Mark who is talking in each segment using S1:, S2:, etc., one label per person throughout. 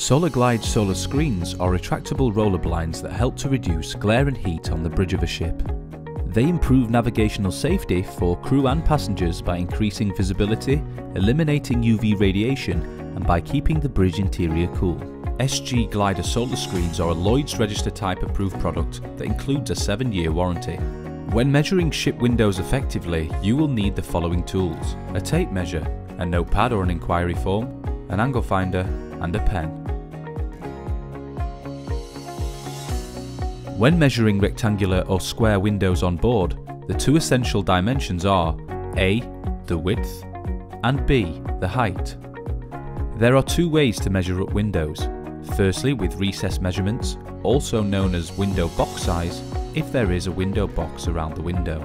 S1: Solar Glide solar screens are retractable roller blinds that help to reduce glare and heat on the bridge of a ship. They improve navigational safety for crew and passengers by increasing visibility, eliminating UV radiation, and by keeping the bridge interior cool. SG Glider solar screens are a Lloyd's Register type approved product that includes a 7 year warranty. When measuring ship windows effectively, you will need the following tools a tape measure, a notepad or an inquiry form, an angle finder, and a pen. When measuring rectangular or square windows on board, the two essential dimensions are A. the width and B. the height. There are two ways to measure up windows. Firstly with recess measurements, also known as window box size, if there is a window box around the window.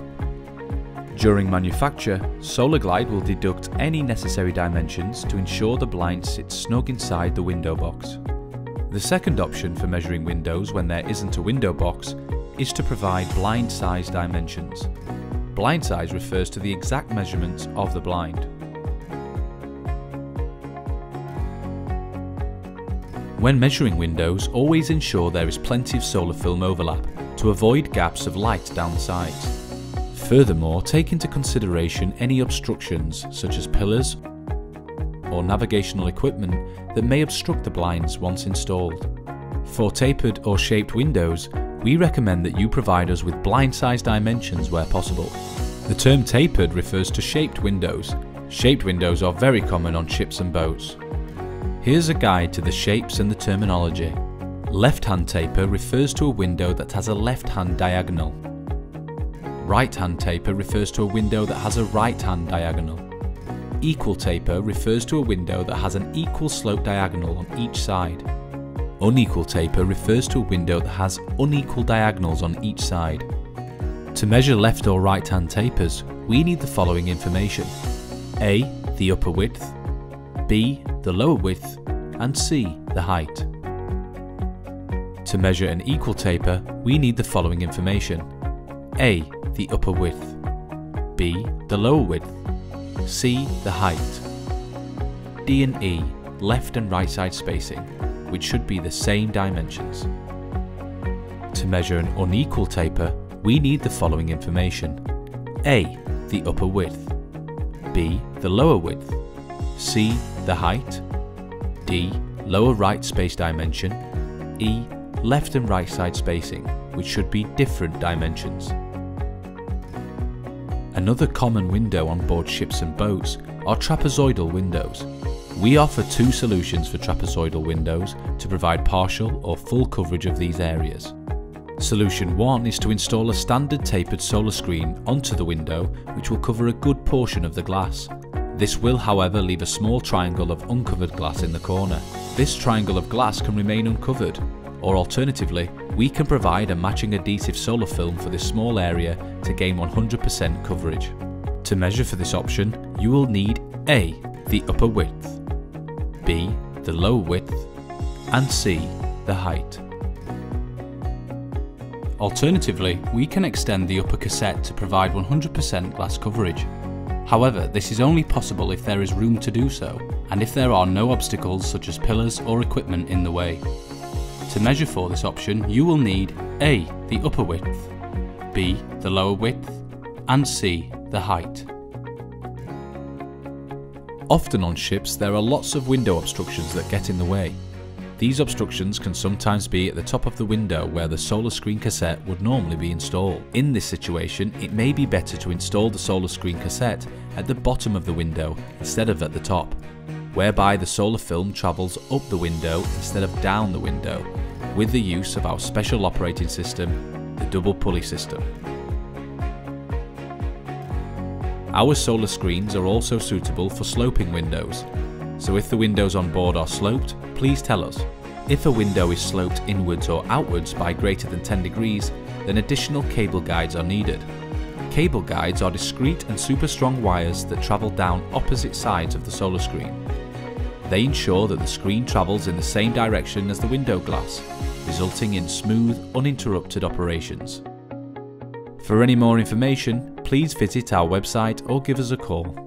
S1: During manufacture, Solar Glide will deduct any necessary dimensions to ensure the blind sits snug inside the window box. The second option for measuring windows when there isn't a window box is to provide blind size dimensions. Blind size refers to the exact measurements of the blind. When measuring windows, always ensure there is plenty of solar film overlap to avoid gaps of light down the sides. Furthermore, take into consideration any obstructions such as pillars or navigational equipment that may obstruct the blinds once installed. For tapered or shaped windows, we recommend that you provide us with blind size dimensions where possible. The term tapered refers to shaped windows. Shaped windows are very common on ships and boats. Here's a guide to the shapes and the terminology. Left-hand taper refers to a window that has a left-hand diagonal. Right-hand taper refers to a window that has a right-hand diagonal. Equal taper refers to a window that has an equal slope diagonal on each side. Unequal taper refers to a window that has unequal diagonals on each side. To measure left or right hand tapers, we need the following information. A. The upper width, B. The lower width, and C. The height. To measure an equal taper, we need the following information. A. The upper width, B. The lower width, C. The height. D and E, left and right side spacing, which should be the same dimensions. To measure an unequal taper, we need the following information. A. The upper width. B. The lower width. C. The height. D. Lower right space dimension. E. Left and right side spacing, which should be different dimensions. Another common window on board ships and boats are trapezoidal windows. We offer two solutions for trapezoidal windows to provide partial or full coverage of these areas. Solution 1 is to install a standard tapered solar screen onto the window which will cover a good portion of the glass. This will however leave a small triangle of uncovered glass in the corner. This triangle of glass can remain uncovered, or alternatively, we can provide a matching adhesive solar film for this small area to gain 100% coverage. To measure for this option, you will need A. The upper width, B. The lower width, and C. The height. Alternatively, we can extend the upper cassette to provide 100% glass coverage. However, this is only possible if there is room to do so, and if there are no obstacles such as pillars or equipment in the way. To measure for this option, you will need A. The upper width, B. The lower width, and C. The height. Often on ships there are lots of window obstructions that get in the way. These obstructions can sometimes be at the top of the window where the solar screen cassette would normally be installed. In this situation, it may be better to install the solar screen cassette at the bottom of the window instead of at the top, whereby the solar film travels up the window instead of down the window with the use of our special operating system, the double pulley system. Our solar screens are also suitable for sloping windows, so if the windows on board are sloped, please tell us. If a window is sloped inwards or outwards by greater than 10 degrees, then additional cable guides are needed. Cable guides are discrete and super strong wires that travel down opposite sides of the solar screen. They ensure that the screen travels in the same direction as the window glass, resulting in smooth, uninterrupted operations. For any more information, please visit our website or give us a call.